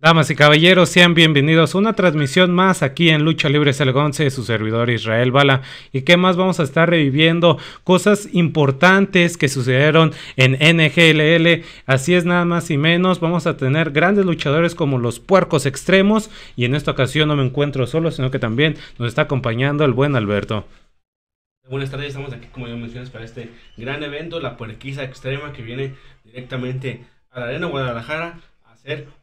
Damas y caballeros, sean bienvenidos a una transmisión más aquí en Lucha Libre Selgonce su servidor Israel Bala. ¿Y qué más vamos a estar reviviendo? Cosas importantes que sucedieron en NGLL. Así es, nada más y menos. Vamos a tener grandes luchadores como los puercos extremos. Y en esta ocasión no me encuentro solo, sino que también nos está acompañando el buen Alberto. Buenas tardes, estamos aquí, como ya mencionas, para este gran evento, la puerquiza extrema que viene directamente a la Arena Guadalajara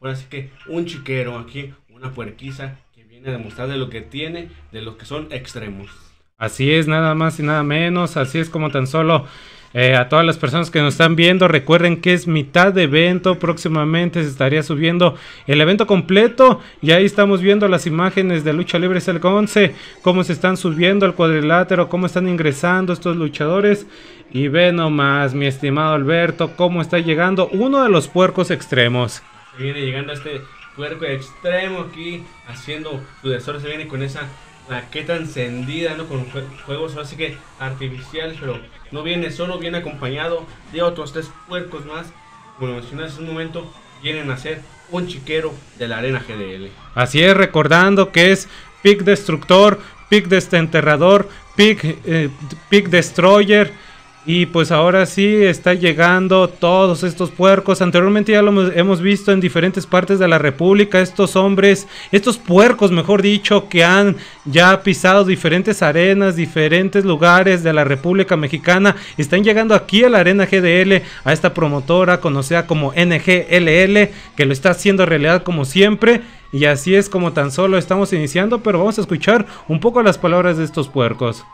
ahora sí que un chiquero aquí, una puerquiza que viene a demostrar de lo que tiene, de los que son extremos. Así es, nada más y nada menos, así es como tan solo eh, a todas las personas que nos están viendo, recuerden que es mitad de evento, próximamente se estaría subiendo el evento completo y ahí estamos viendo las imágenes de Lucha Libre el 11, cómo se están subiendo al cuadrilátero, cómo están ingresando estos luchadores y ve nomás, mi estimado Alberto, cómo está llegando uno de los puercos extremos viene llegando a este puerco extremo aquí, haciendo su desorden, se viene con esa maqueta encendida, ¿no? Con juegos así que artificiales, pero no viene solo, viene acompañado de otros tres puercos más. Como mencioné hace un momento, vienen a ser un chiquero de la arena GDL. Así es, recordando que es Pick Destructor, Pick Destenterrador, Pick, eh, Pick Destroyer y pues ahora sí está llegando todos estos puercos. Anteriormente ya lo hemos visto en diferentes partes de la República. Estos hombres, estos puercos, mejor dicho, que han ya pisado diferentes arenas, diferentes lugares de la República Mexicana. Están llegando aquí a la Arena GDL, a esta promotora conocida como NGLL, que lo está haciendo realidad como siempre. Y así es como tan solo estamos iniciando, pero vamos a escuchar un poco las palabras de estos puercos.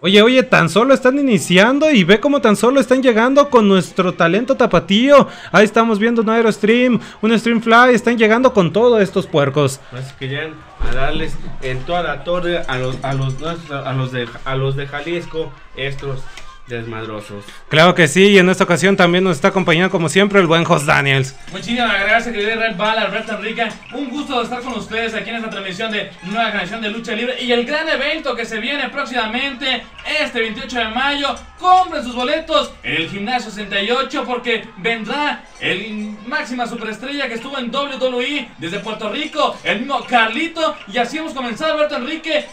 Oye, oye, tan solo están iniciando y ve cómo tan solo están llegando con nuestro talento tapatío. Ahí estamos viendo un Aerostream, un Streamfly, están llegando con todos estos puercos. Pues que llegan a darles en toda la torre a los, a los, a los, de, a los de Jalisco estos desmadrosos. Claro que sí, y en esta ocasión también nos está acompañando como siempre el buen Jos Daniels. Muchísimas gracias, querido Red Ball, Alberto Enrique. Un gusto estar con ustedes aquí en esta transmisión de Nueva Generación de Lucha Libre y el gran evento que se viene próximamente este 28 de mayo. Compren sus boletos en el Gimnasio 68 porque vendrá el máxima superestrella que estuvo en WWE desde Puerto Rico, el mismo Carlito. Y así hemos comenzado, Alberto Enrique,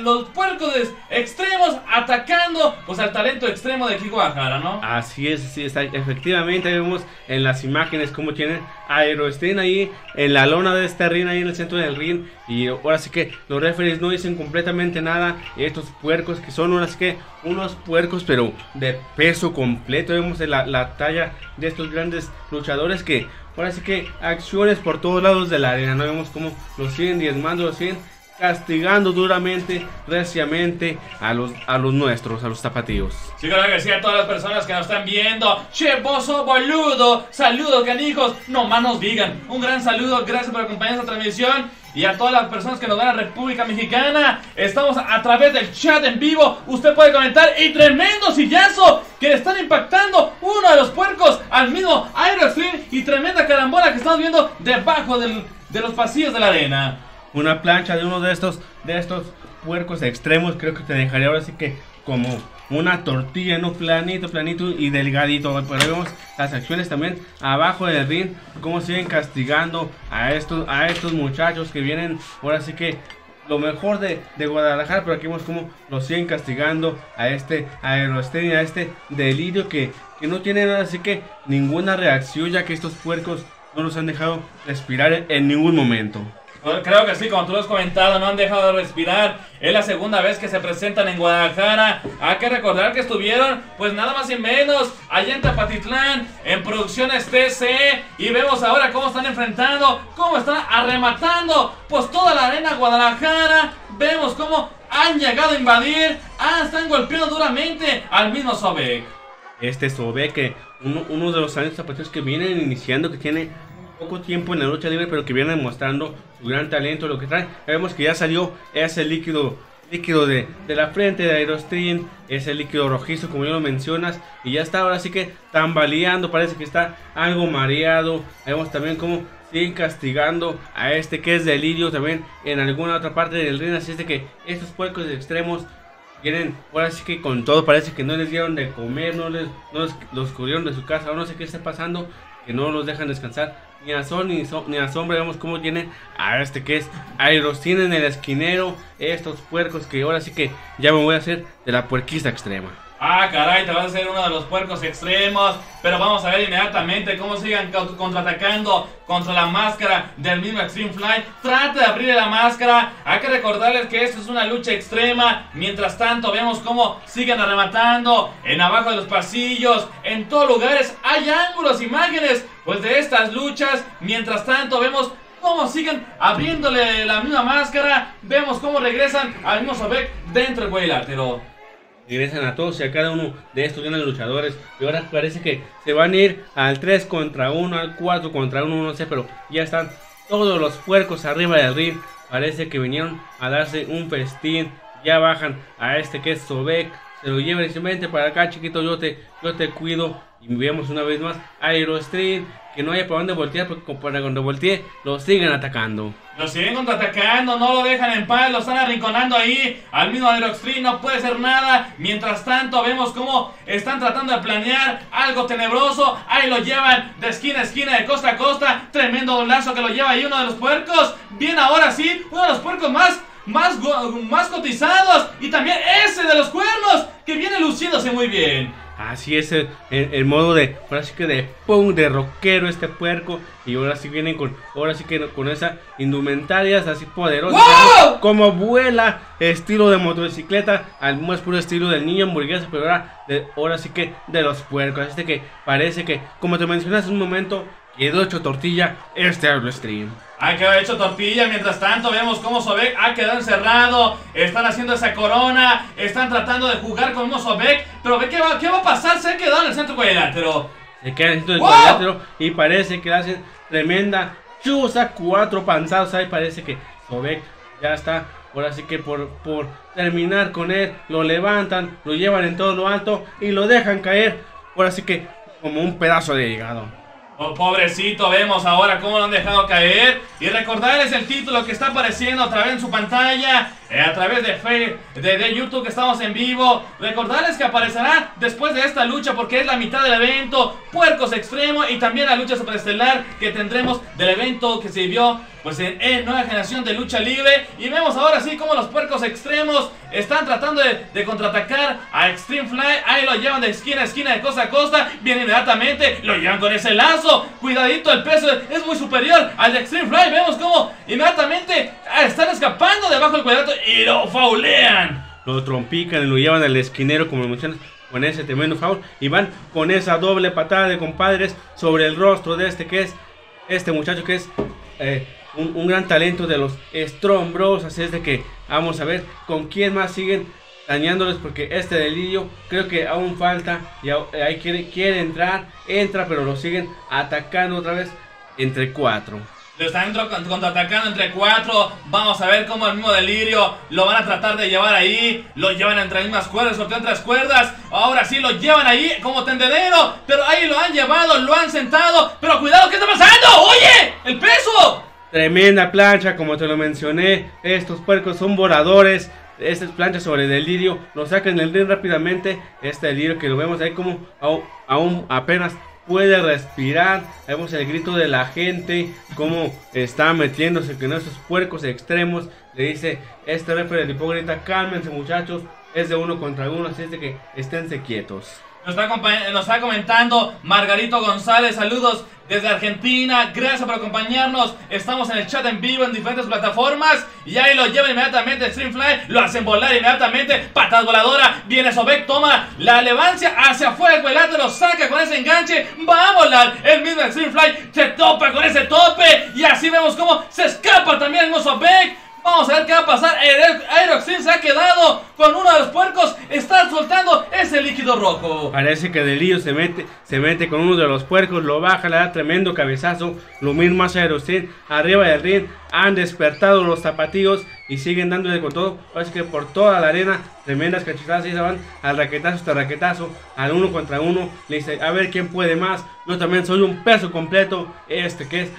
los puercos extremos atacando pues al talento extremo de aquí Guadalajara, ¿no? Así es, sí, está, efectivamente vemos en las imágenes cómo tienen Aerostén ahí en la lona de este ring, ahí en el centro del ring. Y ahora sí que los referees no dicen completamente nada. Estos puercos que son unas que unos puercos, pero de peso completo. Vemos la, la talla de estos grandes luchadores que ahora sí que acciones por todos lados de la arena. No vemos cómo los siguen diezmando, los siguen castigando duramente, reciamente a los, a los nuestros, a los tapatíos. Sí, que sí, a todas las personas que nos están viendo. Che, bozo boludo. Saludos, canijos. No más nos digan. Un gran saludo, gracias por acompañar esta transmisión. Y a todas las personas que nos ven a República Mexicana, estamos a través del chat en vivo. Usted puede comentar. Y tremendo sillazo que le están impactando uno de los puercos al mismo Aeroslim. Y tremenda carambola que estamos viendo debajo de los pasillos de la arena una plancha de uno de estos, de estos puercos extremos, creo que te dejaría ahora sí que como una tortilla, ¿no? Planito, planito y delgadito. Pero vemos las acciones también abajo del ring, cómo siguen castigando a estos, a estos muchachos que vienen ahora sí que lo mejor de, de, Guadalajara, pero aquí vemos cómo lo siguen castigando a este aerostenia, a este delirio que, que no tiene nada, así que ninguna reacción, ya que estos puercos no los han dejado respirar en ningún momento. Creo que sí, como tú lo has comentado, no han dejado de respirar. Es la segunda vez que se presentan en Guadalajara. Hay que recordar que estuvieron, pues nada más y menos, allá en Tapatitlán, en Producciones TC. Y vemos ahora cómo están enfrentando, cómo están arrematando, pues toda la arena Guadalajara. Vemos cómo han llegado a invadir, ah, están golpeando duramente al mismo Sobek. Este Sobek, uno, uno de los años zapateros que vienen iniciando, que tiene poco tiempo en la lucha libre, pero que viene mostrando su gran talento, lo que trae. Vemos que ya salió ese líquido líquido de, de la frente de Aerostream, ese líquido rojizo como ya lo mencionas, y ya está ahora sí que tambaleando, parece que está algo mareado, vemos también como siguen castigando a este que es delirio también en alguna otra parte del ring, así es de que estos puercos extremos vienen ahora sí que con todo, parece que no les dieron de comer, no les, no les- los corrieron de su casa, o no sé qué está pasando, que no los dejan descansar. Ni a sol ni, a sombra, vemos cómo tienen a este que es Aerostin en el esquinero. Estos puercos que ahora sí que ya me voy a hacer de la puerquista extrema. Ah, caray, te vas a hacer uno de los puercos extremos. Pero vamos a ver inmediatamente cómo sigan co- contraatacando contra la máscara del mismo Extreme Fly. Trata de abrirle la máscara. Hay que recordarles que esto es una lucha extrema. Mientras tanto, vemos cómo siguen arrematando en abajo de los pasillos. En todos lugares hay ángulos, imágenes pues de estas luchas. Mientras tanto, vemos cómo siguen abriéndole la misma máscara. Vemos cómo regresan al mismo Sobek dentro del cuadrilátero. Regresan a todos y a cada uno de estos grandes luchadores. Y ahora parece que se van a ir al 3 contra 1, al 4 contra 1, no sé, pero ya están todos los puercos arriba del ring. Parece que vinieron a darse un festín. Ya bajan a este que es Sobek. Se lo llevan simplemente para acá, chiquito. Yo te, yo te cuido. Y vemos una vez más Aerostream. Que no haya para dónde voltear. Porque para cuando voltee, lo siguen atacando. Lo siguen contraatacando, no lo dejan en paz, lo están arrinconando ahí. Al mismo Aeroxtreme no puede hacer nada. Mientras tanto, vemos cómo están tratando de planear algo tenebroso. Ahí lo llevan de esquina a esquina, de costa a costa. Tremendo lazo que lo lleva ahí uno de los puercos. Bien, ahora sí, uno de los puercos más. Más, más cotizados y también ese de los cuernos que viene luciéndose muy bien. Así es el, el- el modo de, ahora sí que de punk, de rockero este puerco. Y ahora sí vienen con, ahora sí que con esa indumentarias así poderosas. ¡Wow! Como vuela, estilo de motocicleta, al más puro estilo del niño hamburguesa, pero ahora, de, ahora sí que de los puercos. Así que parece que, como te mencionas hace un momento, quedó hecho tortilla este Aerostream. Ha quedado hecho tortilla, mientras tanto vemos cómo Sobek ha quedado encerrado, están haciendo esa corona, están tratando de jugar con Sobek, pero ve qué va, qué va a pasar, se ha quedado en el centro cuadrilátero. Se queda dentro del ¡Wow! cuadrilátero y parece que le hacen tremenda chuza, cuatro panzados. Ahí parece que Sobek ya está. Ahora sí que por, por terminar con él, lo levantan, lo llevan en todo lo alto y lo dejan caer. Ahora sí que como un pedazo de hígado. Oh, pobrecito, vemos ahora cómo lo han dejado caer. Y recordarles el título que está apareciendo a través de su pantalla, eh, a través de, Fe- de, YouTube que estamos en vivo. Recordarles que aparecerá después de esta lucha porque es la mitad del evento. Puercos Extremo y también la lucha superestelar que tendremos del evento que se vio pues en, Nueva Generación de Lucha Libre. Y vemos ahora sí cómo los Puercos Extremos están tratando de, de contraatacar a Extreme Fly. Ahí lo llevan de esquina a esquina, de costa a costa. Viene inmediatamente, lo llevan con ese lazo. Cuidadito, el peso es muy superior al de Extreme Fly. Vemos cómo inmediatamente ah, están escapando debajo del cuadrado y lo faulean. Lo trompican y lo llevan al esquinero, como mencionas, con ese tremendo foul. Y van con esa doble patada de compadres sobre el rostro de este que es este muchacho que es eh, un, gran talento de los Strong Bros. Así es de que vamos a ver con quién más siguen dañándoles porque este delirio creo que aún falta y au- ahí quiere, quiere entrar, entra pero lo siguen atacando otra vez entre cuatro. Lo están contraatacando entre cuatro. Vamos a ver cómo el mismo delirio lo van a tratar de llevar ahí. Lo llevan entre las mismas cuerdas, sortean otras cuerdas. Ahora sí lo llevan ahí como tendedero. Pero ahí lo han llevado, lo han sentado. Pero cuidado, ¿qué está pasando? ¡Oye! ¡El peso! Tremenda plancha, como te lo mencioné. Estos puercos son voladores. Estas planchas sobre delirio lo sacan ring rápidamente. Este delirio que lo vemos ahí como aún, apenas puede respirar. Vemos el grito de la gente, como está metiéndose con esos puercos extremos. Le dice este referee del hipócrita: cálmense, muchachos. Es de uno contra uno, así es de que esténse quietos. Nos está, nos está comentando Margarito González, saludos desde Argentina, gracias por acompañarnos, estamos en el chat en vivo en diferentes plataformas. Y ahí lo lleva inmediatamente Extreme Fly, lo hacen volar inmediatamente, patas voladora, viene Sobek, toma la elevancia hacia afuera. El cuadrilátero, lo saca con ese enganche, va a volar, el mismo Extreme Fly se topa con ese tope. Y así vemos cómo se escapa también el mismo Sobek, Vamos a ver qué va a pasar. Aero- Aeroxin se ha quedado con uno de los puercos. Está soltando ese líquido rojo. Parece que Delillo se mete, se mete con uno de los puercos, lo baja, le da tremendo cabezazo. Lo mismo hace Aerostin. Arriba del ring han despertado los zapatillos y siguen dándole con todo. Parece que por toda la arena, tremendas cachetadas y se van al raquetazo hasta raquetazo, al uno contra uno. Le dice, a ver quién puede más. Yo también soy un peso completo. Este que es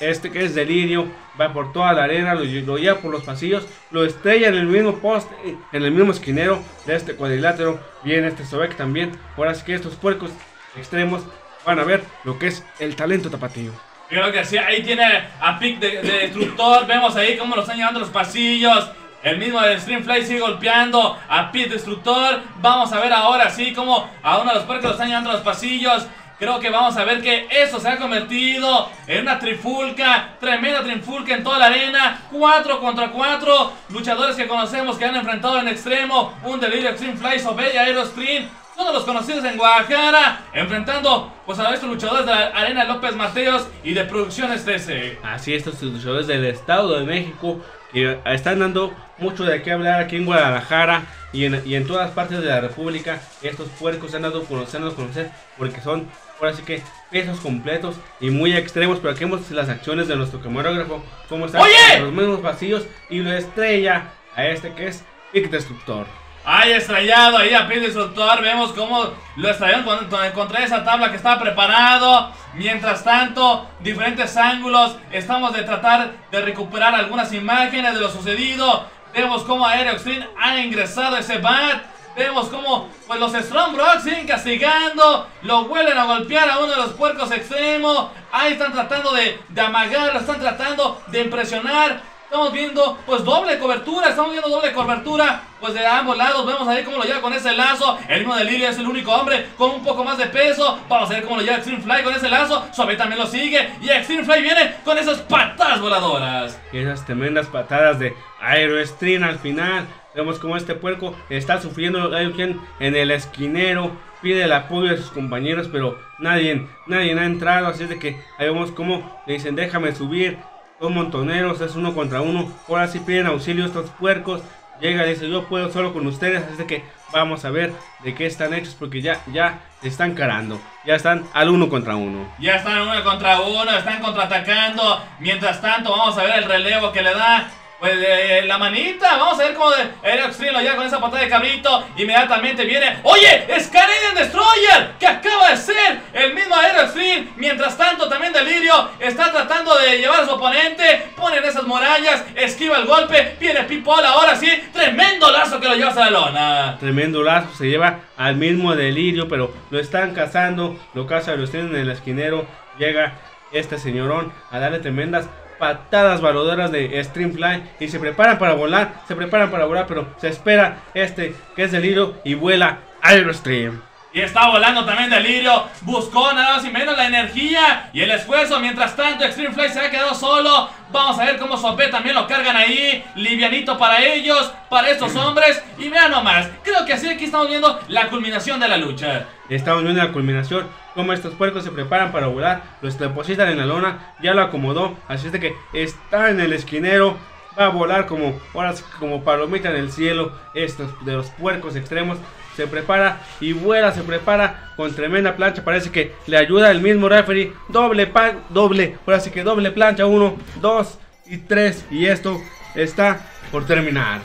este que es delirio, va por toda la arena, lo, lleva por los pasillos, lo estrella en el mismo poste, en el mismo esquinero de este cuadrilátero. Viene este Sobek también. Ahora sí que estos puercos extremos van a ver lo que es el talento tapatío. Creo que sí, ahí tiene a Pick de, Destructor. Vemos ahí cómo lo están llevando los pasillos. El mismo de Streamfly sigue golpeando a Pick Destructor. Vamos a ver ahora sí cómo a uno de los puercos lo están llevando los pasillos. Creo que vamos a ver que eso se ha convertido en una trifulca, tremenda trifulca en toda la arena. 4 contra 4 luchadores que conocemos que han enfrentado en extremo. Un Delirio Extreme Fly, Sobella, Aerostream. Todos los conocidos en Guadalajara, enfrentando pues a estos luchadores de la Arena López Mateos y de Producciones TC. Así, estos luchadores del Estado de México que están dando mucho de qué hablar aquí en Guadalajara y en, y en todas partes de la República. Estos puercos se han dado a conocer porque son ahora sí que pesos completos y muy extremos, pero aquí vemos las acciones de nuestro camarógrafo, cómo están en los mismos pasillos y lo estrella a este que es Pick Destructor. Ahí estrellado, ahí a Pick Destructor, vemos cómo lo estrellaron contra esa tabla que estaba preparado. Mientras tanto, diferentes ángulos, estamos de tratar de recuperar algunas imágenes de lo sucedido. Vemos cómo Aero Extreme ha ingresado ese bat. Vemos como pues, los Strong Rocks siguen castigando. Lo vuelven a golpear a uno de los puercos extremos. Ahí están tratando de, de amagar, lo están tratando de impresionar. Estamos viendo pues doble cobertura, estamos viendo doble cobertura pues de ambos lados. Vemos ahí cómo lo lleva con ese lazo. El mismo de Lilia es el único hombre con un poco más de peso. Vamos a ver cómo lo lleva Extreme Fly con ese lazo. Suave también lo sigue. Y Extreme Fly viene con esas patadas voladoras. Y esas tremendas patadas de Aero Stream al final. Vemos como este puerco está sufriendo en el esquinero. Pide el apoyo de sus compañeros, pero nadie, nadie ha entrado. Así es de que ahí vemos como le dicen, déjame subir. Son montoneros, es uno contra uno. Ahora sí piden auxilio estos puercos. Llega y dice, yo puedo solo con ustedes. Así de que vamos a ver de qué están hechos porque ya, ya están carando. Ya están al uno contra uno. Ya están uno contra uno, están contraatacando. Mientras tanto, vamos a ver el relevo que le da pues eh, la manita, vamos a ver cómo Aero Extreme ya con esa patada de cabrito. Inmediatamente viene. ¡Oye! ¡Es Canadian Destroyer! Que acaba de ser el mismo Aero Extreme. Mientras tanto, también Delirio está tratando de llevar a su oponente. Ponen esas murallas, esquiva el golpe. Viene People, ahora sí. Tremendo lazo que lo lleva a la lona. Tremendo lazo, se lleva al mismo Delirio, pero lo están cazando. Lo caza lo en el esquinero. Llega este señorón a darle tremendas patadas voladoras de Streamfly y se preparan para volar, se preparan para volar, pero se espera este que es Delirio y vuela Aerostream. Y está volando también Delirio. Buscó nada más y menos la energía y el esfuerzo. Mientras tanto, Extreme Fly se ha quedado solo. Vamos a ver cómo Sopé también lo cargan ahí. Livianito para ellos, para estos hombres. Y vean nomás, creo que así aquí estamos viendo la culminación de la lucha. Estamos viendo la culminación. Como estos puercos se preparan para volar. Los depositan en la lona. Ya lo acomodó. Así es de que está en el esquinero va a volar como, ahora como palomita en el cielo. Estos de los puercos extremos se prepara y vuela, se prepara con tremenda plancha. Parece que le ayuda el mismo referee. Doble pan, doble, ahora sí que doble plancha. Uno, dos y tres. Y esto está por terminar.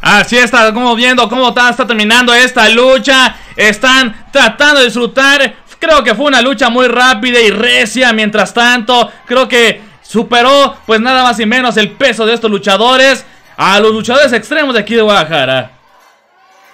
Así está, como viendo cómo está, está terminando esta lucha. Están tratando de disfrutar. Creo que fue una lucha muy rápida y recia. Mientras tanto, creo que superó, pues nada más y menos, el peso de estos luchadores a los luchadores extremos de aquí de Guadalajara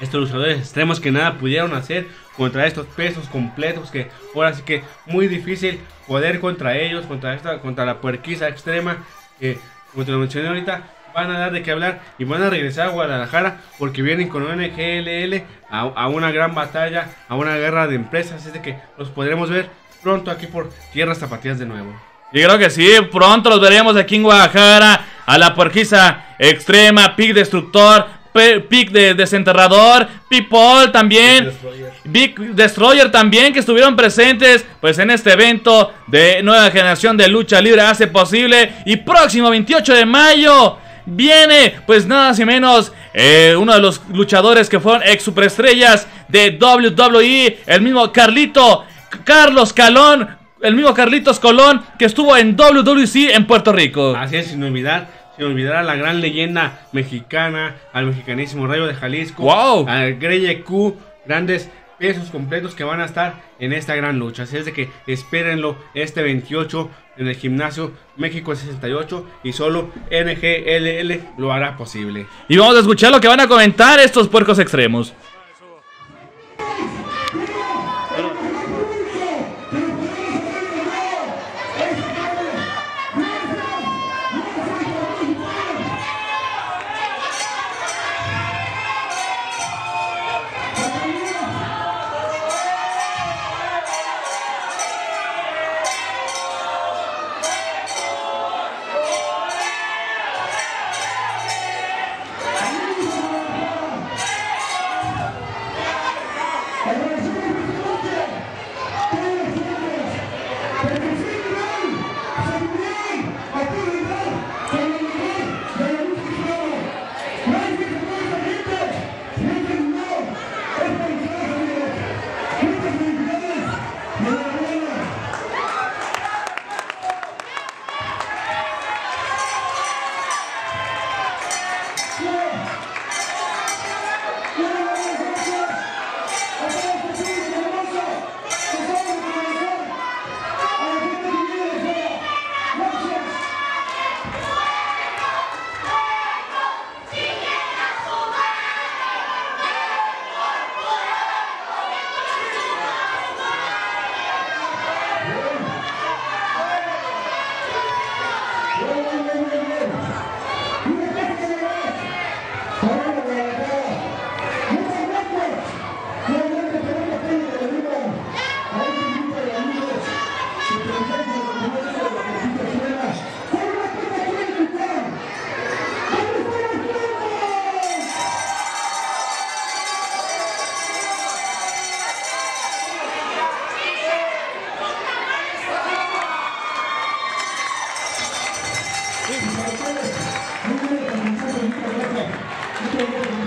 estos luchadores extremos que nada pudieron hacer contra estos pesos completos que ahora sí que muy difícil poder contra ellos, contra esta, contra la puerquiza extrema que como te lo mencioné ahorita van a dar de qué hablar y van a regresar a Guadalajara porque vienen con un NGLL a, una gran batalla, a una guerra de empresas, así de que los podremos ver pronto aquí por tierras zapatillas de nuevo. Y creo que sí, pronto los veremos aquí en Guadalajara, a la puerquiza extrema, Pig Destructor, Pick de Desenterrador, People también, Big Destroyer también, que estuvieron presentes pues en este evento de nueva generación de lucha libre hace posible. Y próximo 28 de mayo viene pues nada más y menos eh, uno de los luchadores que fueron ex superestrellas de WWE, el mismo Carlito, Carlos Calón, el mismo Carlitos Colón que estuvo en WWC en Puerto Rico. Así es, sin olvidar, sin olvidar a la gran leyenda mexicana, al mexicanísimo Rayo de Jalisco, Wow. al Grey Q, grandes pesos completos que van a estar en esta gran lucha. Así es de que espérenlo este 28 en el gimnasio México 68 y solo NGLL lo hará posible. Y vamos a escuchar lo que van a comentar estos puercos extremos. Thank you.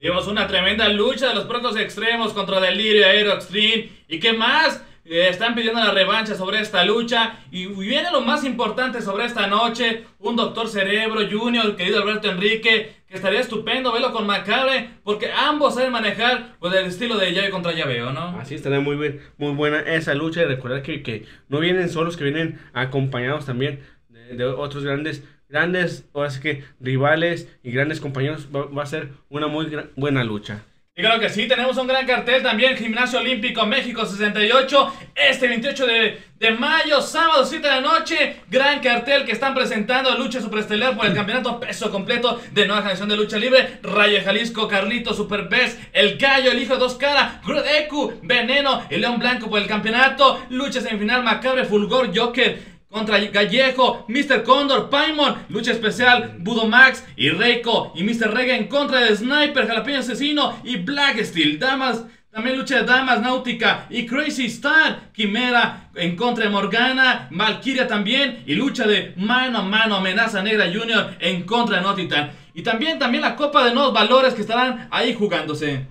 Vimos una tremenda lucha de los protos extremos contra Delirio Aero Extreme. ¿Y qué más? Eh, están pidiendo la revancha sobre esta lucha. Y viene lo más importante sobre esta noche. Un Doctor Cerebro Junior, querido Alberto Enrique. Que estaría estupendo verlo con Macabre. Porque ambos saben manejar pues, el estilo de llave contra llaveo, ¿no? Así estará muy, bien, muy buena esa lucha y recordar que, que no vienen solos, que vienen acompañados también de otros grandes, grandes, ahora sí que rivales y grandes compañeros. Va, a ser una muy buena lucha. Y claro que sí, tenemos un gran cartel también, Gimnasio Olímpico México 68, este 28 de, de mayo, sábado 7 de la noche, gran cartel que están presentando lucha superestelar por el campeonato peso completo de nueva generación de lucha libre, Rayo Jalisco, Carlito, Super Best, El Gallo, el Hijo de Dos Caras, Grodeku, Veneno y León Blanco por el campeonato, lucha semifinal Macabre, Fulgor, Joker, contra Gallejo, Mr. Condor, Paimon, lucha especial, Budo Max y Reiko y Mr. Rega en contra de Sniper, Jalapeño Asesino y Black Steel, Damas, también lucha de Damas Náutica y Crazy Star, Quimera en contra de Morgana, Valkyria también y lucha de mano a mano, Amenaza Negra Junior en contra de Notitan. Y también, también la Copa de Nuevos Valores que estarán ahí jugándose.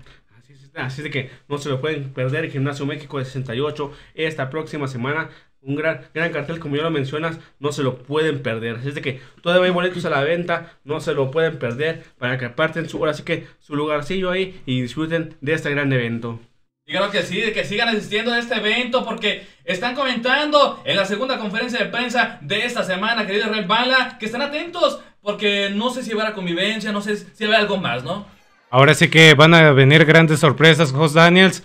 Así es, de que no se lo pueden perder Gimnasio México de 68 esta próxima semana. Un gran, gran cartel, como ya lo mencionas, no se lo pueden perder. Así es de que todavía hay boletos a la venta, no se lo pueden perder para que aparten su, ahora sí que su lugarcillo ahí y disfruten de este gran evento. Y claro que sí, de que sigan asistiendo a este evento porque están comentando en la segunda conferencia de prensa de esta semana, querido Red Bala, que están atentos porque no sé si va a haber convivencia, no sé si va a haber algo más, ¿no? Ahora sí que van a venir grandes sorpresas, Jos Daniels.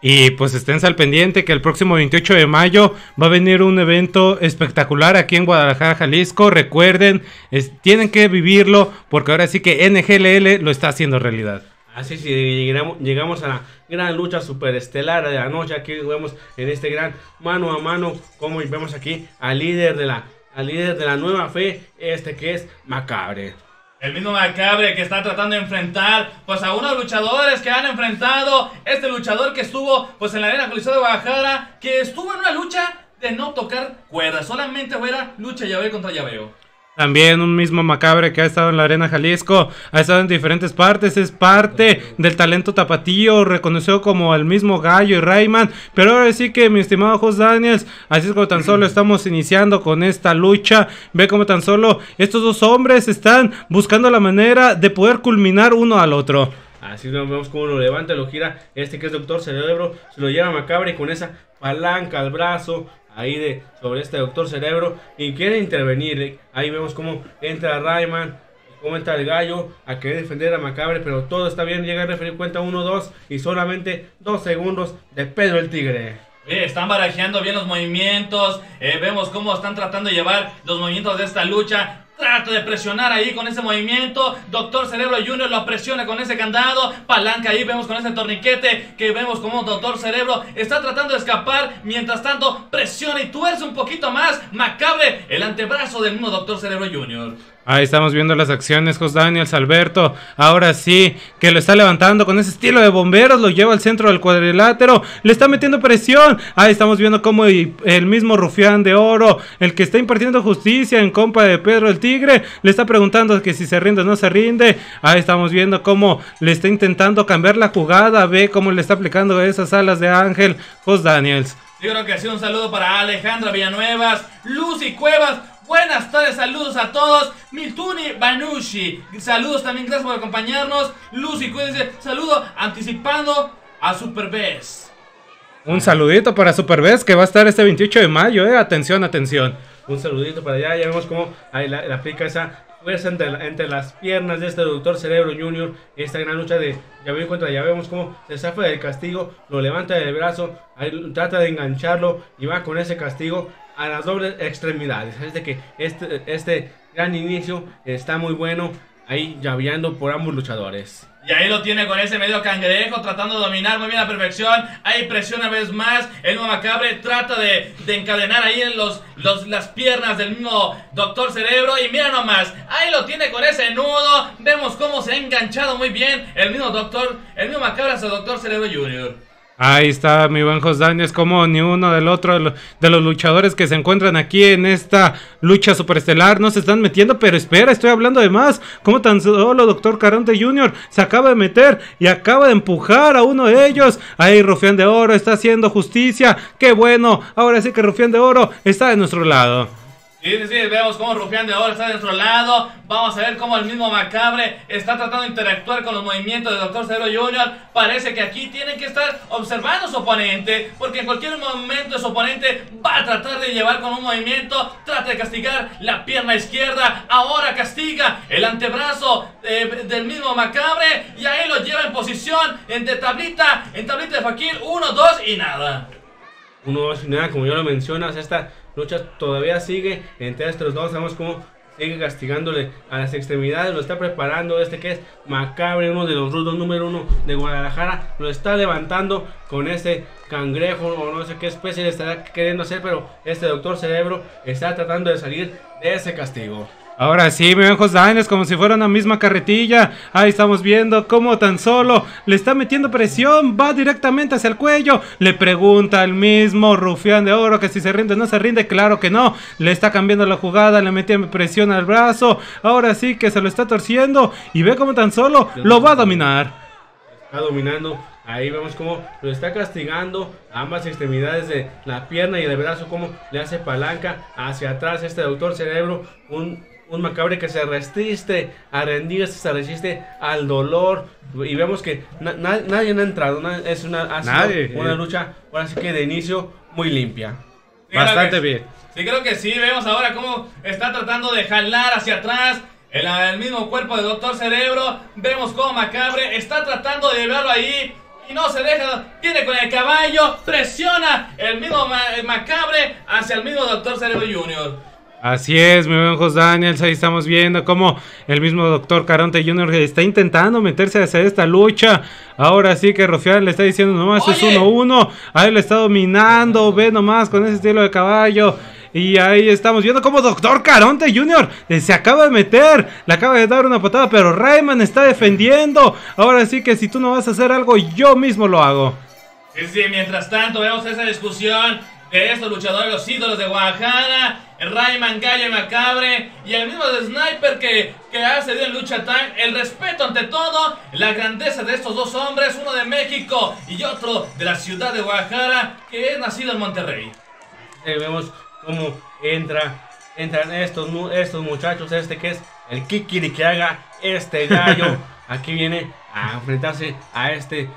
Y pues estén al pendiente que el próximo 28 de mayo va a venir un evento espectacular aquí en Guadalajara, Jalisco. Recuerden, es- tienen que vivirlo porque ahora sí que NGLL lo está haciendo realidad. Así es, llegamos a la gran lucha superestelar de la noche. Aquí vemos en este gran mano a mano, como vemos aquí al líder de la, al líder de la nueva fe, este que es Macabre. El mismo Macabre que está tratando de enfrentar pues a unos luchadores que han enfrentado este luchador que estuvo pues en la arena Coliseo de Guadalajara, que estuvo en una lucha de no tocar cuerdas, solamente fuera lucha llaveo contra llaveo. También un mismo macabre que ha estado en la Arena Jalisco, ha estado en diferentes partes, es parte del talento tapatío, reconoció como al mismo Gallo y Rayman. Pero ahora sí que, mi estimado Jos Daniels, así es como tan solo estamos iniciando con esta lucha. Ve como tan solo estos dos hombres están buscando la manera de poder culminar uno al otro. Así nos vemos cómo lo levanta, lo gira. Este que es Doctor Cerebro, se lo lleva Macabre con esa palanca al brazo. Ahí de sobre este Doctor Cerebro. Y quiere intervenir. Ahí vemos cómo entra Rayman. Cómo entra el gallo a querer defender a Macabre. Pero todo está bien. Llega a referir cuenta 1-2. Y solamente 2 segundos de Pedro el Tigre. Están barajeando bien los movimientos. eh, vemos cómo están tratando de llevar los movimientos de esta lucha. Trata de presionar ahí con ese movimiento. Doctor Cerebro Junior lo presiona con ese candado. Palanca ahí, vemos con ese torniquete. Que vemos como Doctor Cerebro está tratando de escapar. Mientras tanto, presiona y tuerce un poquito más. Macabre, el antebrazo del mismo Doctor Cerebro Junior. Ahí estamos viendo las acciones, Jos Daniels, Alberto. Ahora sí, que lo está levantando con ese estilo de bomberos, lo lleva al centro del cuadrilátero, le está metiendo presión. Ahí estamos viendo cómo el mismo rufián de oro, el que está impartiendo justicia en compa de Pedro el Tigre, le está preguntando que si se rinde o no se rinde. Ahí estamos viendo cómo le está intentando cambiar la jugada, ve cómo le está aplicando esas alas de ángel, Jos Daniels. Yo creo que sido un saludo para Alejandra Villanuevas, Lucy Cuevas. Buenas tardes, saludos a todos. Mituni Banushi, saludos también, gracias por acompañarnos. Lucy dice, saludo anticipando a Super Best. Un saludito para Superbest que va a estar este 28 de mayo, eh. Atención, atención. Un saludito para allá. Ya vemos cómo ahí la- le aplica esa fuerza entre, entre las piernas de este Doctor Cerebro Junior. Esta gran lucha de Llave contra Llave. Vemos cómo se zafa del castigo. Lo levanta del brazo. Ahí trata de engancharlo. Y va con ese castigo a las dobles extremidades. Es de que este, este gran inicio está muy bueno. Ahí llaveando por ambos luchadores. Y ahí lo tiene con ese medio cangrejo tratando de dominar muy bien la perfección. Ahí presiona una vez más. El nuevo macabre trata de, de encadenar ahí en los, los, las piernas del mismo Doctor Cerebro. Y mira nomás, ahí lo tiene con ese nudo. Vemos cómo se ha enganchado muy bien el mismo Doctor, el mismo macabre hacia el Doctor Cerebro Jr. Ahí está mi buen Jos Daniels, como ni uno del otro de los luchadores que se encuentran aquí en esta lucha superestelar no se están metiendo, pero espera, estoy hablando de más. Como tan solo Doctor Caronte Jr. se acaba de meter y acaba de empujar a uno de ellos. Ahí Rufián de Oro está haciendo justicia. Qué bueno, ahora sí que Rufián de Oro está de nuestro lado. Sí, sí, sí, vemos cómo Rufián de Oro está de nuestro lado. Vamos a ver cómo el mismo Macabre está tratando de interactuar con los movimientos del Dr. Cerebro Jr. Parece que aquí tienen que estar observando su oponente, porque en cualquier momento su oponente va a tratar de llevar con un movimiento, trata de castigar la pierna izquierda, ahora castiga el antebrazo eh, del mismo Macabre y ahí lo lleva en posición en de tablita, en tablita de Fakir, 1, 2 y nada. Uno, dos y nada, como ya lo mencionas, esta lucha todavía sigue entre estos dos. Sabemos cómo sigue castigándole a las extremidades. Lo está preparando este que es Macabre, uno de los rudos número uno de Guadalajara. Lo está levantando con ese cangrejo o no sé qué especie le estará queriendo hacer. Pero este doctor Cerebro está tratando de salir de ese castigo. Ahora sí, mi ojos Daniels, como si fuera una misma carretilla. Ahí estamos viendo cómo tan solo le está metiendo presión, va directamente hacia el cuello. Le pregunta al mismo rufián de oro que si se rinde o no se rinde. Claro que no, le está cambiando la jugada, le metía presión al brazo. Ahora sí que se lo está torciendo y ve cómo tan solo lo va a dominar. Está dominando. Ahí vemos cómo lo está castigando ambas extremidades de la pierna y del brazo, como le hace palanca hacia atrás este doctor cerebro. Un un macabre que se resiste a rendirse, se resiste al dolor. Y vemos que na- na- nadie ha entrado. na- es una, ha sido Nadie, una eh. lucha, ahora sí que de inicio, muy limpia. Sí, Bastante que- bien. Sí, creo que sí. Vemos ahora cómo está tratando de jalar hacia atrás el, el mismo cuerpo del Doctor Cerebro. Vemos cómo Macabre está tratando de llevarlo ahí. Y no se deja, viene con el caballo, presiona el mismo Ma- el Macabre hacia el mismo Doctor Cerebro Jr. Así es, mi buen Jos Daniels, ahí estamos viendo cómo el mismo doctor Caronte Jr. está intentando meterse hacia esta lucha. Ahora sí que Rufián le está diciendo nomás es Oye. 1-1. Ahí lo está dominando, ve nomás con ese estilo de caballo. Y ahí estamos viendo cómo Doctor Caronte Jr. se acaba de meter, le acaba de dar una patada, pero Rayman está defendiendo. Ahora sí que si tú no vas a hacer algo, yo mismo lo hago. Sí, sí, mientras tanto vemos esa discusión de estos luchadores, los ídolos de Guadalajara, Rayman Gallo y Macabre y el mismo de Sniper que, que ha cedido en Lucha Time. El respeto ante todo, la grandeza de estos dos hombres, uno de México y otro de la ciudad de Guadalajara, que es nacido en Monterrey. Eh, vemos cómo entra, entran estos, estos muchachos, este que es el Kikiri que haga este gallo. Aquí viene a enfrentarse a este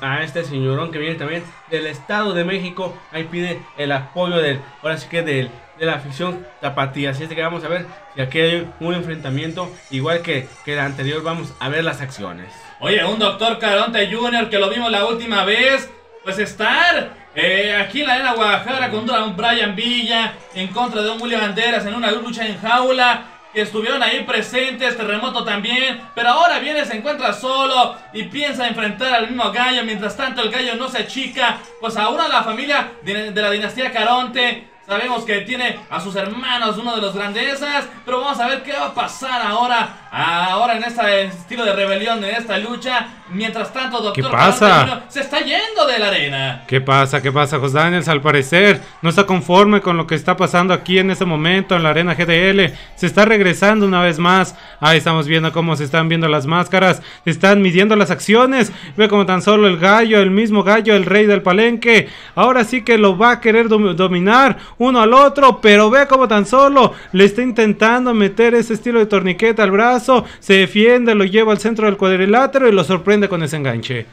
a este señorón que viene también del Estado de México. Ahí pide el apoyo del, ahora sí que del, de la afición tapatía. Así es que vamos a ver si aquí hay un enfrentamiento igual que, que el anterior. Vamos a ver las acciones. Oye, un Doctor Caronte Jr. que lo vimos la última vez, pues estar eh, aquí en la Arena Guadalajara con un Brian Villa en contra de un William Banderas en una lucha en jaula. Estuvieron ahí presentes, terremoto también, pero ahora viene, se encuentra solo y piensa enfrentar al mismo gallo. Mientras tanto, el gallo no se achica, pues ahora la familia de, de la dinastía Caronte Sabemos que tiene a sus hermanos, uno de los grandezas, pero vamos a ver qué va a pasar ahora, ahora en este estilo de rebelión, en esta lucha. Mientras tanto, Doctor ¿Qué pasa? Se está yendo de la arena. ¿Qué pasa? ¿Qué pasa? Jos Daniels al parecer no está conforme con lo que está pasando aquí en este momento en la arena GDL. Se está regresando una vez más. Ahí estamos viendo cómo se están viendo las máscaras. Se están midiendo las acciones. Ve como tan solo el gallo, el mismo gallo, el rey del palenque. Ahora sí que lo va a querer dom- dominar uno al otro. Pero ve como tan solo le está intentando meter ese estilo de torniquete al brazo. Se defiende, lo lleva al centro del cuadrilátero y lo sorprende con ese enganche.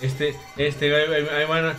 Este, este, ahí, van,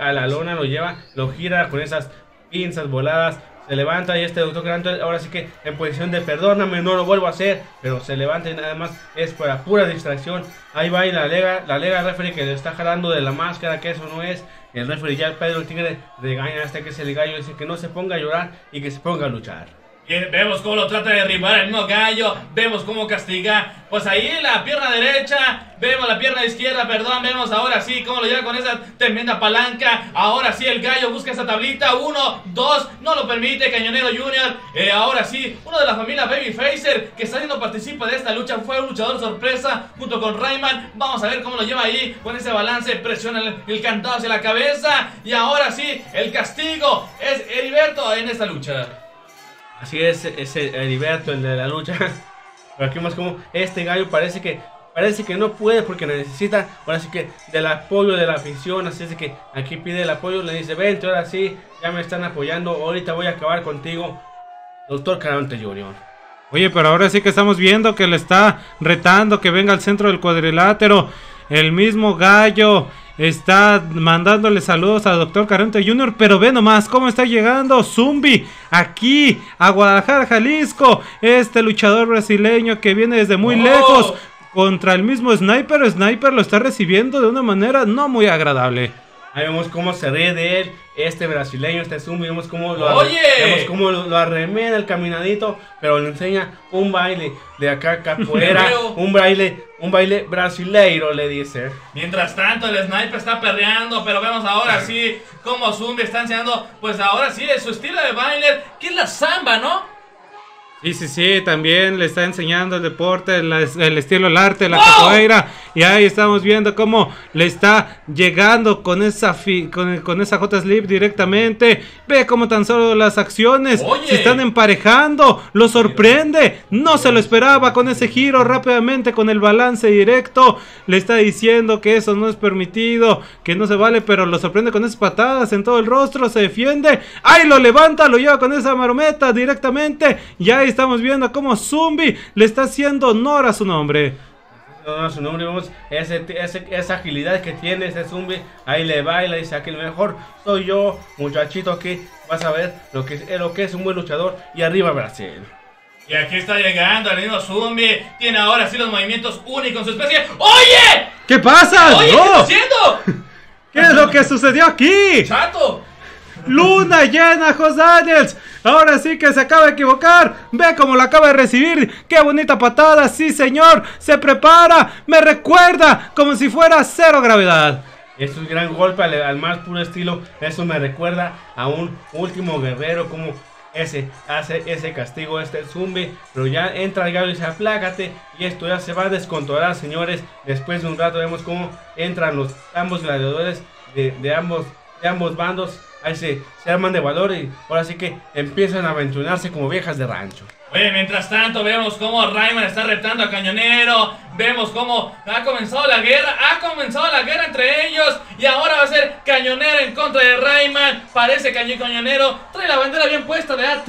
a la lona lo lleva, lo gira con esas pinzas voladas, se levanta y este doctor Caranto ahora sí que en posición de perdóname, no lo vuelvo a hacer, pero se levanta y nada más es para pura distracción. Ahí va y la lega, la lega referee que le está jalando de la máscara, que eso no es. El referee ya el Pedro Tigre regaña a este que es el gallo, dice que no se ponga a llorar y que se ponga a luchar. Vemos cómo lo trata de derribar el mismo gallo. Vemos cómo castiga. Pues ahí la pierna derecha. Vemos la pierna izquierda, perdón. Vemos ahora sí cómo lo lleva con esa tremenda palanca. Ahora sí el gallo busca esa tablita. Uno, dos. No lo permite Cañonero Junior. Eh, ahora sí, uno de la familia Baby Facer que está siendo participa de esta lucha. Fue luchador sorpresa junto con Rayman. Vamos a ver cómo lo lleva ahí con ese balance. Presiona el, el cantado hacia la cabeza. Y ahora sí, el castigo es Heriberto en esta lucha. Así es, ese Heriberto, el de la lucha. Pero aquí más como este gallo parece que parece que no puede porque necesita, ahora sí que del apoyo de la afición. Así es que aquí pide el apoyo, le dice, vente, ahora sí, ya me están apoyando, ahorita voy a acabar contigo. Doctor Caronte Jr. Oye, pero ahora sí que estamos viendo que le está retando que venga al centro del cuadrilátero. El mismo gallo está mandándole saludos al doctor Caronte Jr. Pero ve nomás cómo está llegando Zumbi aquí a Guadalajara, Jalisco. Este luchador brasileño que viene desde muy Oh. lejos contra el mismo Sniper. Sniper lo está recibiendo de una manera no muy agradable. Ahí vemos cómo se ríe de él, este brasileño, este Zumbi, vemos cómo lo, Oye. vemos cómo lo, lo arremeda el caminadito, pero le enseña un baile de acá capoeira, un baile, un baile brasileiro, le dice. Mientras tanto, el sniper está perreando, pero vemos ahora sí cómo Zumbi está enseñando, pues ahora sí, su estilo de baile, que es la samba, ¿no? Sí, sí, sí, también le está enseñando el deporte, el, el estilo, el arte, la capoeira. Y ahí estamos viendo cómo le está llegando con esa fi- con, con esa J Slip directamente. Ve cómo tan solo las acciones Oye. se están emparejando. Lo sorprende. No se lo esperaba con ese giro rápidamente, con el balance directo. Le está diciendo que eso no es permitido, que no se vale, pero lo sorprende con esas patadas en todo el rostro. Se defiende. Ahí lo levanta, lo lleva con esa marometa directamente. Y ahí estamos viendo cómo Zumbi le está haciendo honor a su nombre. No, no, su nombre, vemos ese, ese- esa agilidad que tiene ese Zumbi, ahí le baila, dice aquí el mejor soy yo, muchachito aquí, vas a ver lo que, es- lo que es un buen luchador y arriba Brasil. Y aquí está llegando el mismo Zumbi, tiene ahora sí los movimientos únicos en su especie. ¡Oye! ¿Qué pasa? ¡Oye, qué está haciendo! ¿Qué es lo que sucedió aquí? ¡Chato! Luna llena, Jos Daniels. Ahora sí que se acaba de equivocar. Ve cómo lo acaba de recibir. Qué bonita patada. Sí, señor. Se prepara. Me recuerda como si fuera cero gravedad. Es un gran golpe al, más puro estilo. Eso me recuerda a un último guerrero como ese hace ese castigo este Zumbi. Pero ya entra el gallo y dice aplácate. Y esto ya se va a descontrolar, señores. Después de un rato vemos cómo entran los ambos gladiadores de ambos, de ambos bandos. Ahí se, se arman de valor y ahora sí que empiezan a aventurarse como viejas de rancho. Oye, mientras tanto vemos cómo Rayman está retando a Cañonero, vemos cómo ha comenzado la guerra, ha comenzado la guerra entre ellos y ahora va a ser Cañonero en contra de Rayman, parece Cañón Cañonero, trae la bandera bien puesta de AT,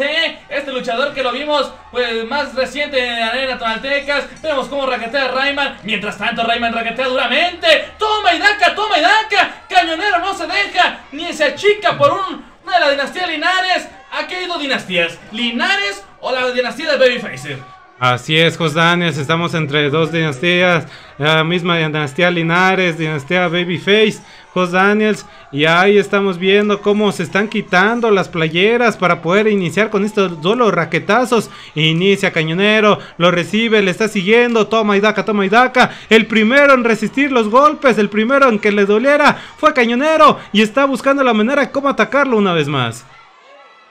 este luchador que lo vimos pues más reciente en la arena Tonaltecas, vemos cómo raquetea a Rayman, mientras tanto Rayman raquetea duramente, toma y daca, toma y daca, Cañonero no se deja, ni se achica por un, una de la dinastía Linares, hay dos dinastías, Linares o la dinastía de Babyface. Así es, Jos Daniels. Estamos entre dos dinastías. La misma dinastía Linares, dinastía Babyface, Jos Daniels. Y ahí estamos viendo cómo se están quitando las playeras para poder iniciar con estos duelos raquetazos. Inicia Cañonero, lo recibe, le está siguiendo. Toma y daca, toma y daca. El primero en resistir los golpes, el primero en que le doliera fue Cañonero. Y está buscando la manera de cómo atacarlo una vez más.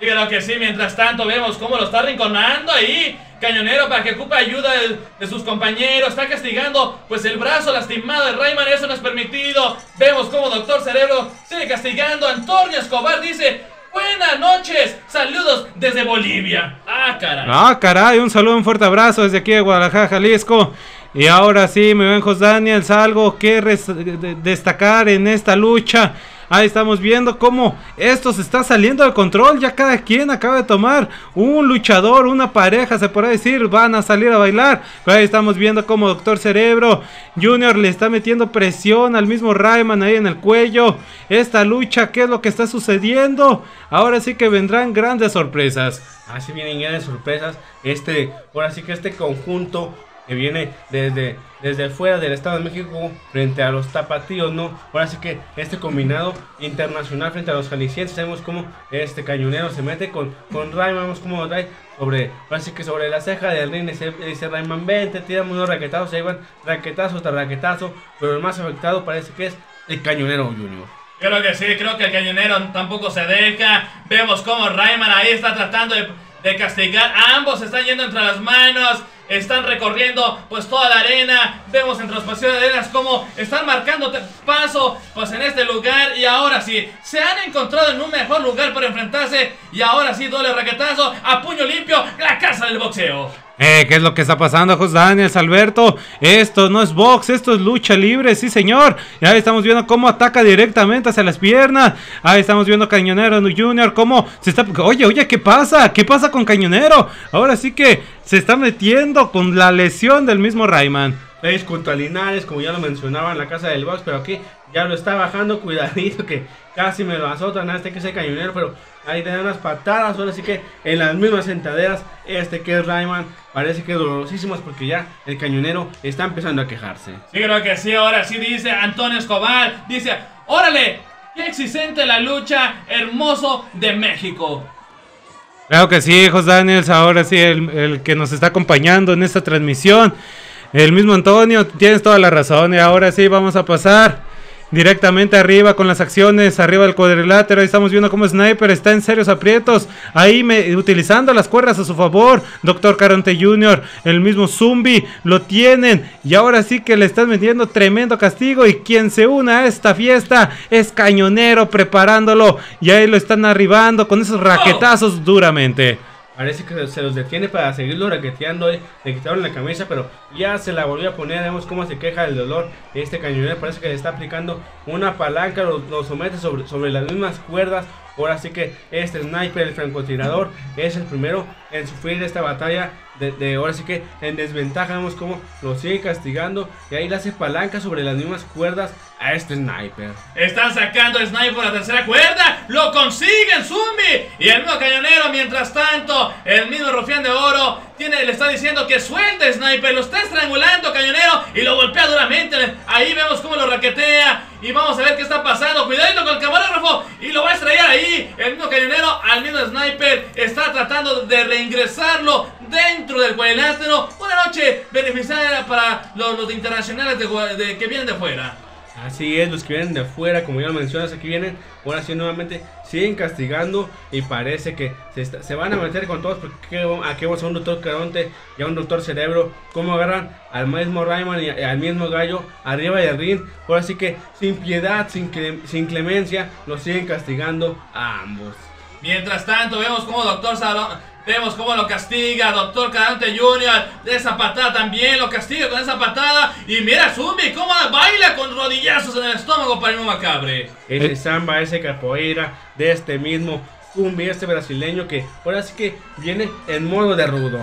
Y creo que sí, mientras tanto vemos cómo lo está rinconando ahí. Cañonero para que ocupe ayuda de, sus compañeros. Está castigando pues el brazo lastimado de Rayman. Eso no es permitido. Vemos cómo Doctor Cerebro sigue castigando. Antonio Escobar dice... Buenas noches, saludos desde Bolivia. Ah, caray. Ah, caray, un saludo, un fuerte abrazo desde aquí de Guadalajara, Jalisco. Y ahora sí, mi buen Daniels, algo que destacar en esta lucha. Ahí estamos viendo cómo esto se está saliendo de control. Ya cada quien acaba de tomar un luchador, una pareja, se puede decir. Van a salir a bailar. Ahí estamos viendo cómo Doctor Cerebro Junior le está metiendo presión al mismo Rayman ahí en el cuello. Esta lucha, ¿qué es lo que está sucediendo? Ahora sí que vendrán grandes sorpresas. Así vienen grandes sorpresas. Este, ahora sí que este conjunto que viene desde, desde fuera del Estado de México frente a los tapatíos, ¿no? Ahora sí que este combinado internacional frente a los jaliscienses, vemos cómo este cañonero se mete con, con Rayman, vemos cómo lo trae sobre, ahora sí que sobre la ceja del ring, dice, dice Rayman, vente, tiramos unos raquetazos, ahí van raquetazo tras raquetazo, pero el más afectado parece que es el cañonero Junior. Creo que sí, creo que el cañonero tampoco se deja. Vemos cómo Rayman ahí está tratando de, de castigar. Ambos están yendo entre las manos. Están recorriendo pues toda la arena. Vemos entre los pasillos de arenas cómo están marcando paso pues en este lugar. Y ahora sí, se han encontrado en un mejor lugar para enfrentarse. Y ahora sí, doble raquetazo a puño limpio, la casa del boxeo. Eh, ¿Qué es lo que está pasando, José Daniels, Alberto? Esto no es box, esto es lucha libre, sí señor. Ya estamos viendo cómo ataca directamente hacia las piernas. Ahí estamos viendo Cañonero Junior, cómo se está... Oye, oye, ¿qué pasa? ¿Qué pasa con Cañonero? Ahora sí que se está metiendo con la lesión del mismo Rayman. Veis contra Linares, como ya lo mencionaba en la casa del box, pero aquí ya lo está bajando, cuidadito que casi me lo azotan a este que es el cañonero, pero ahí tiene unas patadas, ahora sí que en las mismas sentaderas, este que es Rayman, parece que es dolorosísimo porque ya el cañonero está empezando a quejarse. Sí, creo que sí, ahora sí dice Antonio Escobar, dice, órale, qué exigente la lucha, hermoso de México. Claro que sí, José Daniels, ahora sí, el, el que nos está acompañando en esta transmisión. El mismo Antonio, tienes toda la razón. Y ahora sí, vamos a pasar directamente arriba con las acciones, arriba del cuadrilátero. Ahí estamos viendo cómo Sniper está en serios aprietos. Ahí me, utilizando las cuerdas a su favor. Doctor Caronte Jr., el mismo Zumbi, lo tienen. Y ahora sí que le están metiendo tremendo castigo. Y quien se una a esta fiesta es Cañonero preparándolo. Y ahí lo están arribando con esos raquetazos duramente. Parece que se los detiene para seguirlo raqueteando. eh. Le quitaron la camisa, pero ya se la volvió a poner. Vemos cómo se queja del dolor. Este cañonero parece que le está aplicando una palanca. Lo, somete sobre, sobre las mismas cuerdas. Ahora sí que este sniper, el francotirador, es el primero en sufrir esta batalla. De, de ahora sí que en desventaja. Vemos cómo lo sigue castigando. Y ahí le hace palanca sobre las mismas cuerdas a este sniper. Están sacando Sniper por la tercera cuerda. Lo consiguen, Zumbi. Y el mismo cañonero, mientras tanto, el mismo rufián de oro le está diciendo que suelte Sniper. Lo está estrangulando, cañonero. Y lo golpea duramente. Ahí vemos cómo lo raquetea. Y vamos a ver qué está pasando. Cuidadito con el camarógrafo. Y lo va a estrellar ahí. El mismo cañonero al mismo Sniper está tratando de reingresarlo dentro del cuadrilátero. Una noche beneficiaria para los, los internacionales de- que vienen de fuera. Así es, los que vienen de afuera, como ya lo mencionas, aquí vienen, ahora sí nuevamente siguen castigando y parece que se, van a meter con todos porque aquí vamos a un doctor Caronte y a un doctor Cerebro, cómo agarran al mismo Rayman y al mismo Gallo arriba del ring, ahora sí que sin piedad, sin, sin clemencia, los siguen castigando a ambos. Mientras tanto, vemos cómo Doctor Salón. Vemos cómo lo castiga Doctor Carante Jr. De esa patada también lo castiga con esa patada. Y mira Zumbi cómo baila con rodillazos en el estómago para el macabre. Ese samba, ese capoeira de este mismo Cumbi, este brasileño que ahora sí que viene en modo de rudo.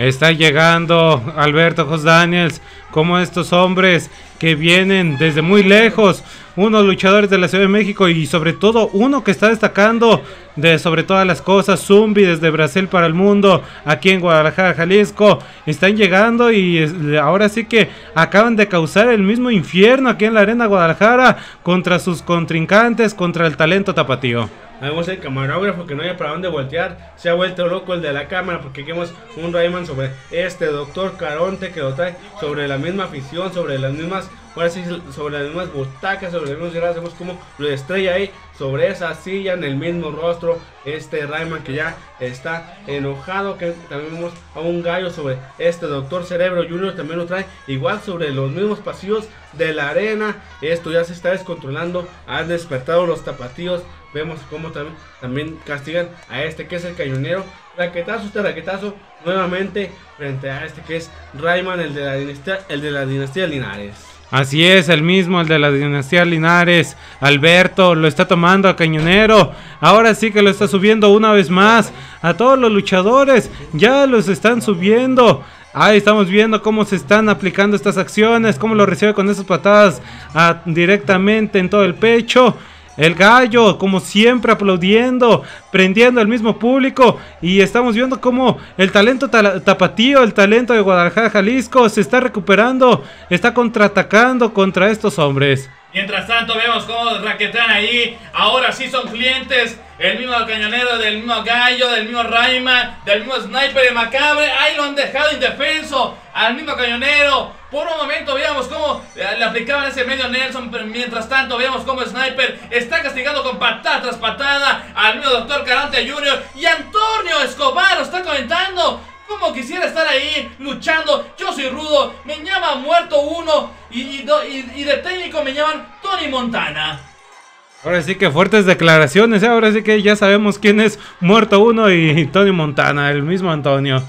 Está llegando Alberto Jos Daniels, como estos hombres que vienen desde muy lejos, unos luchadores de la Ciudad de México y sobre todo uno que está destacando de sobre todas las cosas, Zumbi desde Brasil para el mundo, aquí en Guadalajara, Jalisco, están llegando y ahora sí que acaban de causar el mismo infierno aquí en la Arena Guadalajara contra sus contrincantes, contra el talento tapatío. Vemos el camarógrafo que no hay para dónde voltear. Se ha vuelto loco el de la cámara porque vemos un Rayman sobre este doctor Caronte que lo trae sobre la misma afición, sobre las mismas, ahora sí, sobre las mismas butacas, sobre las mismas gradas. Vemos cómo lo estrella ahí sobre esa silla en el mismo rostro. Este Rayman que ya está enojado. Que también vemos a un gallo sobre este doctor Cerebro Junior también lo trae igual sobre los mismos pasillos de la arena. Esto ya se está descontrolando. Han despertado los tapatíos. Vemos cómo también, también castigan a este que es el cañonero. Raquetazo, este raquetazo nuevamente frente a este que es Rayman, el de la dinastía, el de la dinastía Linares. Así es, el mismo, el de la dinastía Linares, Alberto, lo está tomando a Cañonero. Ahora sí que lo está subiendo una vez más. A todos los luchadores, ya los están subiendo. Ahí estamos viendo cómo se están aplicando estas acciones, cómo lo recibe con esas patadas ah, directamente en todo el pecho. El gallo, como siempre, aplaudiendo, prendiendo al mismo público. Y estamos viendo cómo el talento tapatío, el talento de Guadalajara, Jalisco, se está recuperando, está contraatacando contra estos hombres. Mientras tanto vemos cómo raquetean ahí. Ahora sí son clientes. El mismo cañonero, del mismo gallo, del mismo Rayman, del mismo sniper de macabre. Ahí lo han dejado indefenso. Al mismo cañonero. Por un momento veíamos cómo le aplicaban ese medio Nelson. Pero mientras tanto veamos cómo Sniper está castigando con patada tras patada al mismo Doctor Carante Jr. Y Antonio Escobar lo está comentando. Como quisiera estar ahí luchando, yo soy rudo, me llama muerto uno y, y- y de técnico me llaman Tony Montana. Ahora sí que fuertes declaraciones, ¿eh? ahora sí que ya sabemos quién es Muerto Uno y Tony Montana, el mismo Antonio.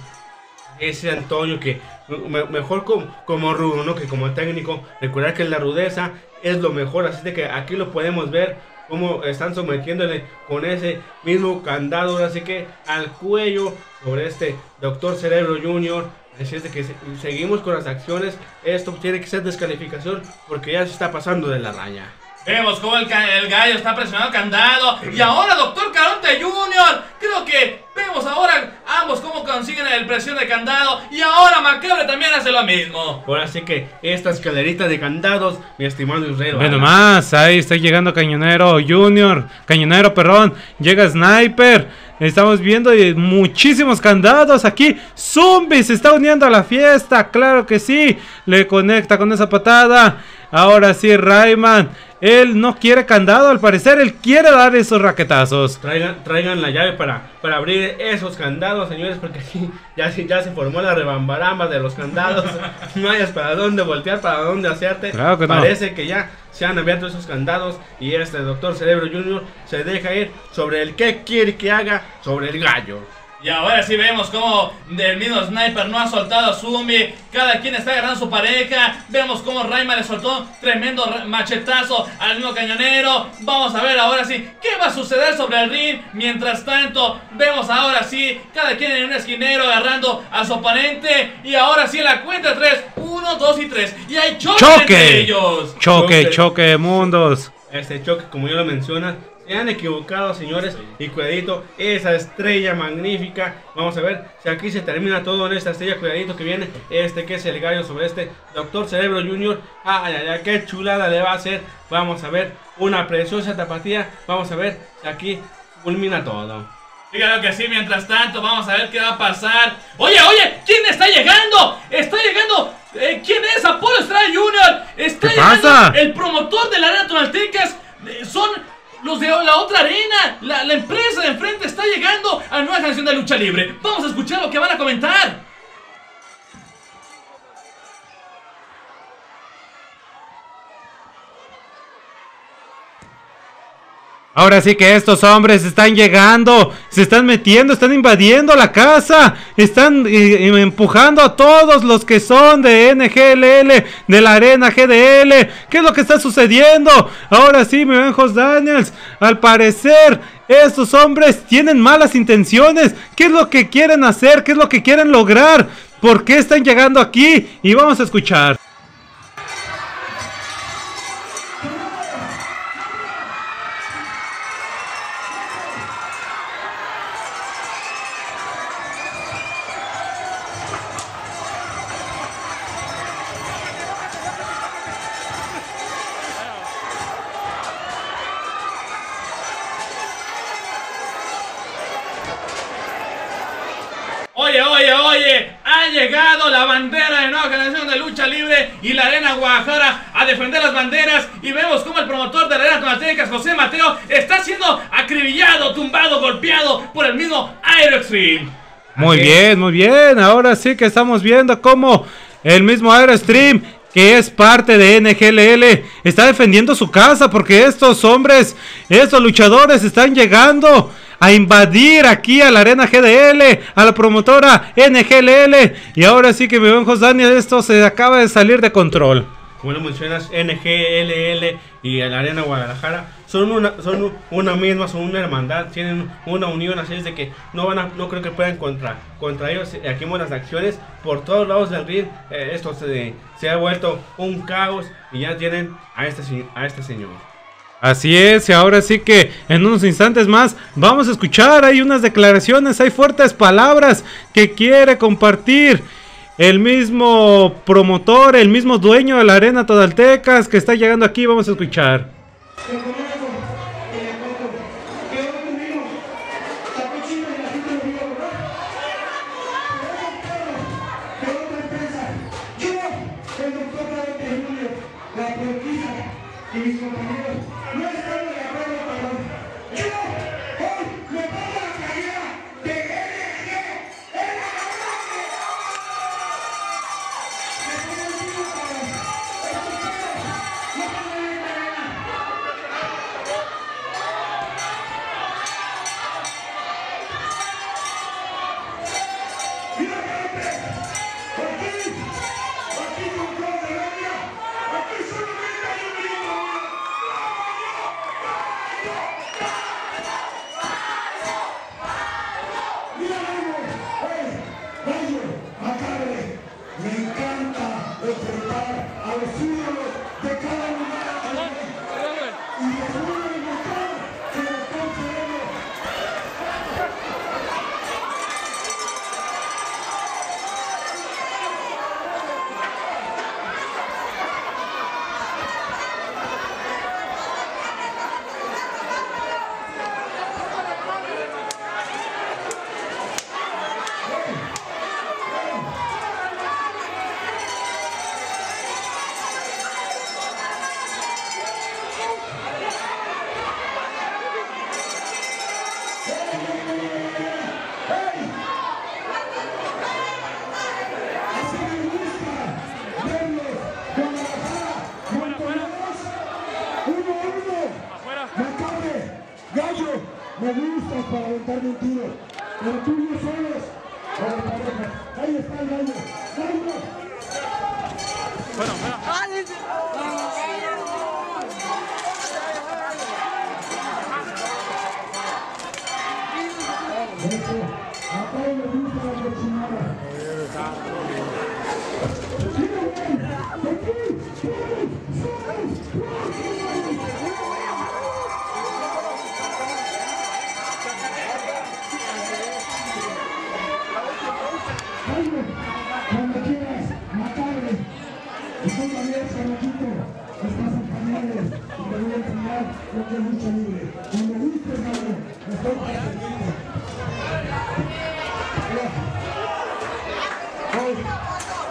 ese Antonio que me- mejor como, como rudo, ¿no? Que como técnico, recordar que la rudeza es lo mejor, así de que aquí lo podemos ver cómo están sometiéndole con ese mismo candado, así que al cuello sobre este Doctor Cerebro Junior. Así es de que se- seguimos con las acciones. Esto tiene que ser descalificación porque ya se está pasando de la raya. Vemos cómo el, gallo está presionando el candado. Y ahora, Doctor Caronte Jr. Creo que vemos ahora ambos cómo consiguen el presión de candado. Y ahora Macabre también hace lo mismo. Ahora sí que esta escalerita de candados, mi estimado Israel. Bueno más, ahí está llegando Cañonero Junior, Cañonero, perdón, llega Sniper. Estamos viendo eh, muchísimos candados aquí. Zumbi se está uniendo a la fiesta, claro que sí. Le conecta con esa patada. Ahora sí, Rayman. Él no quiere candado, al parecer él quiere dar esos raquetazos. Traigan, traigan la llave para, para abrir esos candados, señores, porque aquí ya, se- ya se formó la rebambaramba de los candados. No hayas para dónde voltear, para dónde hacerte. Claro que no. Parece que ya se han abierto esos candados y este doctor Cerebro Junior se deja ir sobre el que quiere que haga sobre el gallo. Y ahora sí vemos cómo el mismo Sniper no ha soltado a Zumbi. Cada quien está agarrando a su pareja. Vemos cómo Rayman le soltó tremendo ra- machetazo al mismo cañonero. Vamos a ver ahora sí qué va a suceder sobre el ring. Mientras tanto, vemos ahora sí cada quien en un esquinero agarrando a su oponente. Y ahora sí en la cuenta 3. 1, 2 y 3. Y hay choque, entre ¡Choque! ellos. Choque, Choque. choque de mundos. Este choque, como ya lo mencionas, se han equivocado, señores. Y cuidadito, esa estrella magnífica. Vamos a ver si aquí se termina todo en esta estrella. Cuidadito que viene este que es el gallo sobre este Doctor Cerebro Junior. Ay, ay, ay, qué chulada le va a hacer. Vamos a ver una preciosa tapatía. Vamos a ver si aquí culmina todo. Dígalo que sí, mientras tanto, vamos a ver qué va a pasar. Oye, oye, ¿quién está llegando? Está llegando. eh, ¿Quién es? Apolo Estrada Jr. Está ¿Qué llegando pasa? el promotor de la Arena Tonaltecas. Eh, son los de la otra arena. La, la empresa de enfrente está llegando a nueva canción de lucha libre. Vamos a escuchar lo que van a comentar. Ahora sí que estos hombres están llegando, se están metiendo, están invadiendo la casa, están eh, eh, empujando a todos los que son de NGLL, de la arena GDL. ¿Qué es lo que está sucediendo? Ahora sí, mi buen Jos Daniels, al parecer estos hombres tienen malas intenciones. ¿Qué es lo que quieren hacer? ¿Qué es lo que quieren lograr? ¿Por qué están llegando aquí? Y vamos a escuchar. Y la arena Guadalajara a defender las banderas y vemos como el promotor de la arena Tonaltecas, José Mateo, está siendo acribillado, tumbado, golpeado por el mismo Aero Extreme. Muy bien, muy bien. Ahora sí que estamos viendo cómo el mismo Aerostream, que es parte de NGLL, está defendiendo su casa porque estos hombres, estos luchadores están llegando a invadir aquí a la arena GDL, a la promotora NGLL. Y ahora sí que mi buen Jos Daniel, esto se acaba de salir de control. Como lo mencionas, NGLL y la Arena Guadalajara son una, son una misma, son una hermandad, tienen una unión, así es de que no van a, no creo que puedan contra, contra ellos. Aquí vemos las acciones por todos lados del ring. eh, esto se, se ha vuelto un caos y ya tienen a este, a este señor. Así es, y ahora sí que en unos instantes más vamos a escuchar, hay unas declaraciones, hay fuertes palabras que quiere compartir el mismo promotor, el mismo dueño de la arena Todaltecas que está llegando aquí, vamos a escuchar. I will see you.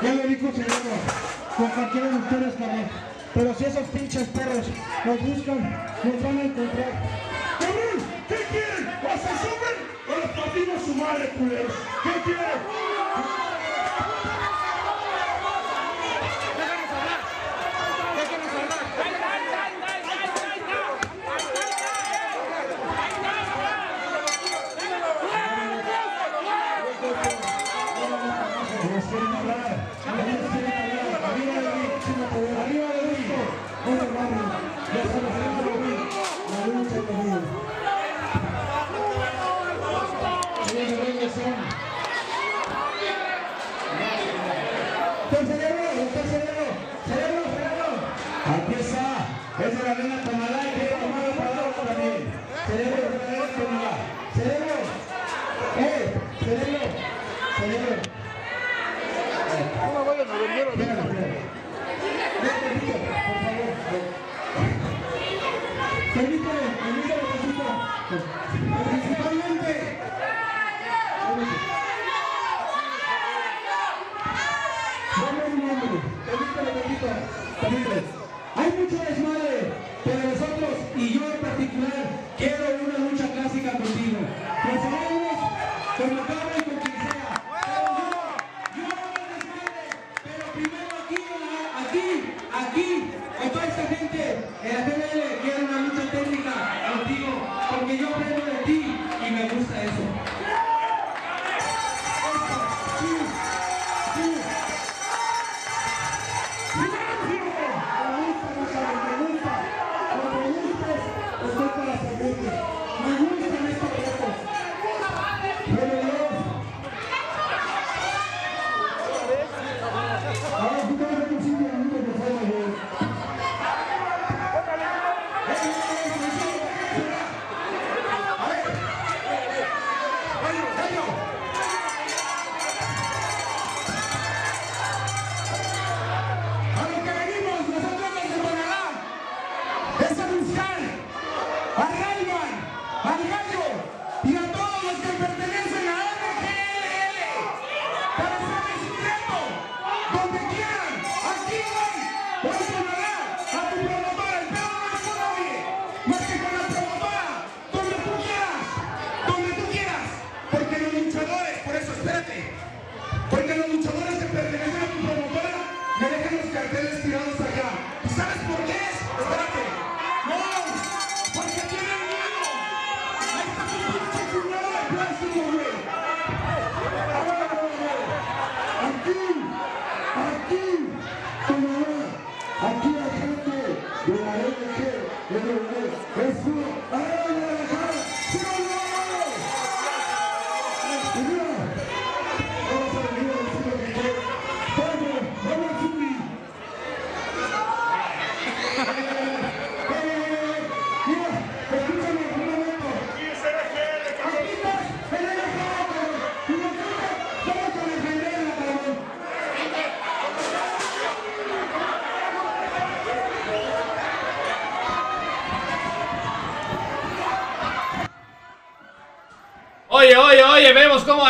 ya le di cuchillado con cualquiera de ustedes, cabrón. Pero si esos pinches perros nos buscan, nos van a encontrar. ¡Cabrón! ¿Qué quieren? ¿Los asumen o los partimos su madre, culeros? ¿Qué quieren?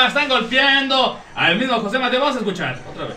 Están golpeando al mismo José Mateo. Vamos a escuchar otra vez.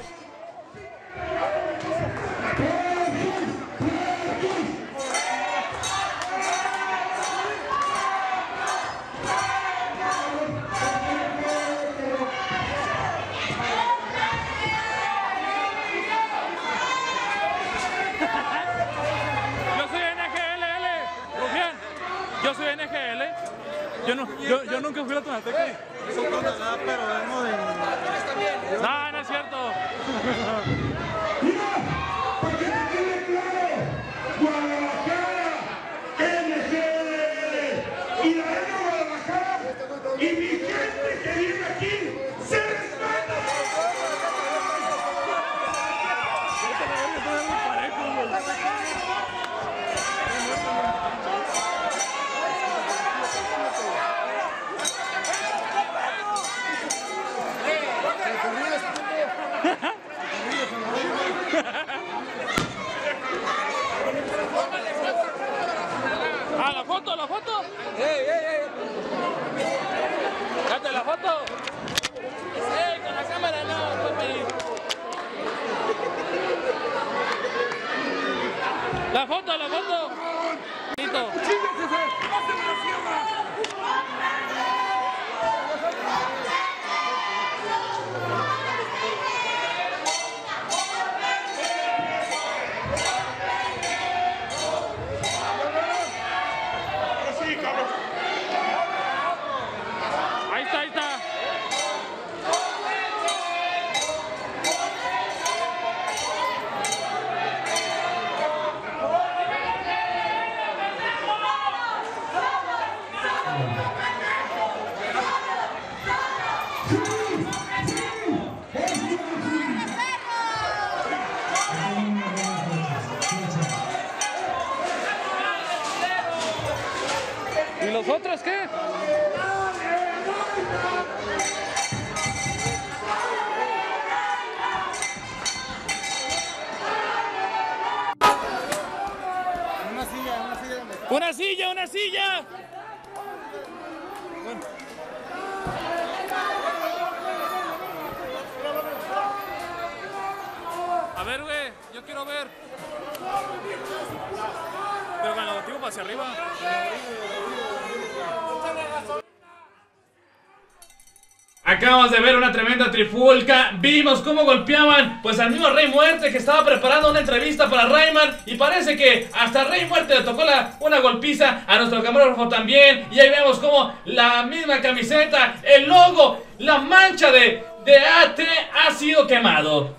Vimos cómo golpeaban pues al mismo Rey Muerte que estaba preparando una entrevista para Rayman. Y parece que hasta Rey Muerte le tocó la, una golpiza a nuestro camarógrafo también. Y ahí vemos cómo la misma camiseta, el logo, la mancha de, de AT ha sido quemado.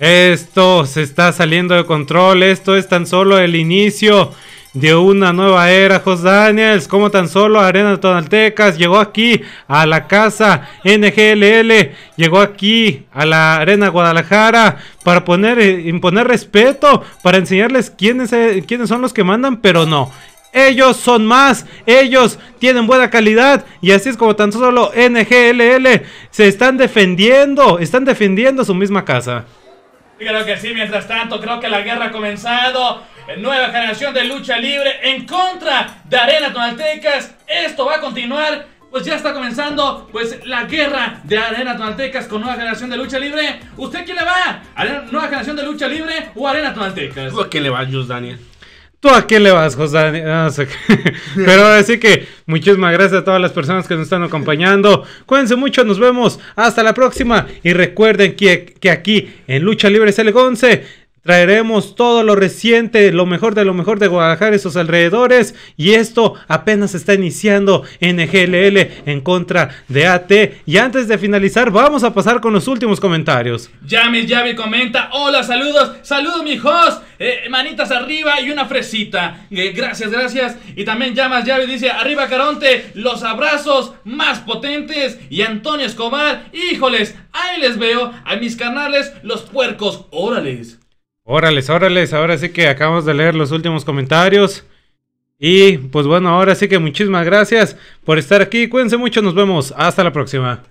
Esto se está saliendo de control. Esto es tan solo el inicio de una nueva era. Jos Daniels, como tan solo Arena Tonaltecas llegó aquí a la casa NGLL, llegó aquí a la Arena Guadalajara para poner, eh, imponer respeto, para enseñarles quiénes, eh, quiénes son los que mandan, pero no. Ellos son más, ellos tienen buena calidad y así es como tan solo NGLL se están defendiendo, están defendiendo su misma casa. Creo que sí, mientras tanto, creo que la guerra ha comenzado. Nueva generación de lucha libre en contra de Arena Tonaltecas. Esto va a continuar. Pues ya está comenzando pues la guerra de Arena Tonaltecas con nueva generación de lucha libre. ¿Usted quién le va? ¿Arena- ¿Nueva generación de lucha libre o Arena Tonaltecas? ¿Tú a quién le vas, Just Daniel? ¿Tú a quién le vas, José? Dani- No sé qué. Pero ahora sí que muchísimas gracias a todas las personas que nos están acompañando. Cuídense mucho, nos vemos. Hasta la próxima. Y recuerden que, que aquí en Lucha Libre SL11 traeremos todo lo reciente, lo mejor de lo mejor de Guadalajara y sus alrededores. Y esto apenas está iniciando en en contra de AT. Y antes de finalizar, vamos a pasar con los últimos comentarios. Yamis Yavi comenta, hola, saludos, saludos mi host, Eh, manitas arriba y una fresita. Eh, gracias, gracias. Y también Llamas Yavi dice, arriba Caronte, los abrazos más potentes. Y Antonio Escobar, híjoles, ahí les veo a mis canales, los puercos, órales. Órales, órales, ahora sí que acabamos de leer los últimos comentarios. Y pues bueno, ahora sí que muchísimas gracias por estar aquí. Cuídense mucho, nos vemos. Hasta la próxima.